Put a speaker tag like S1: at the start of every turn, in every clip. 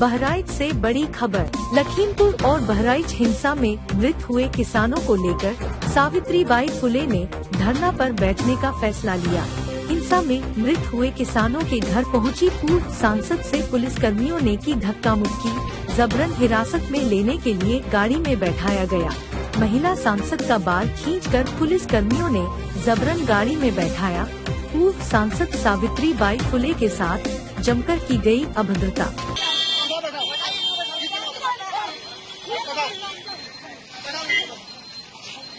S1: बहराइच से बड़ी खबर। लखीमपुर और बहराइच हिंसा में मृत हुए किसानों को लेकर सावित्री बाई फुले ने धरना पर बैठने का फैसला लिया। हिंसा में मृत हुए किसानों के घर पहुँची पूर्व सांसद से पुलिस कर्मियों ने की धक्का मुक्की जबरन हिरासत में लेने के लिए गाड़ी में बैठाया गया। महिला सांसद का बाल खींचकर पुलिस कर्मियों ने जबरन गाड़ी में बैठाया। पूर्व सांसद सावित्री बाई फुले के साथ जमकर की गई अभद्रता।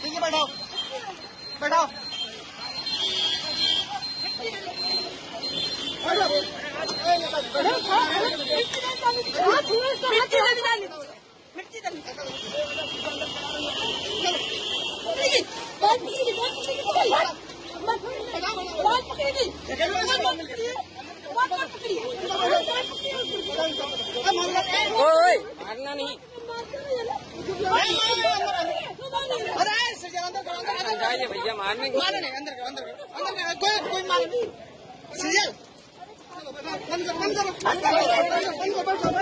S2: ठीक है
S3: ओए। मारना नहीं
S2: अंदर
S3: भैया मारने? की
S2: मारे नहीं अंदर अंदर अंदर कोई कोई मारे नहीं सीरियल बंद करो बंद करो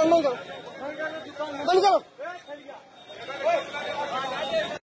S2: दुकान बंद करो बंद करो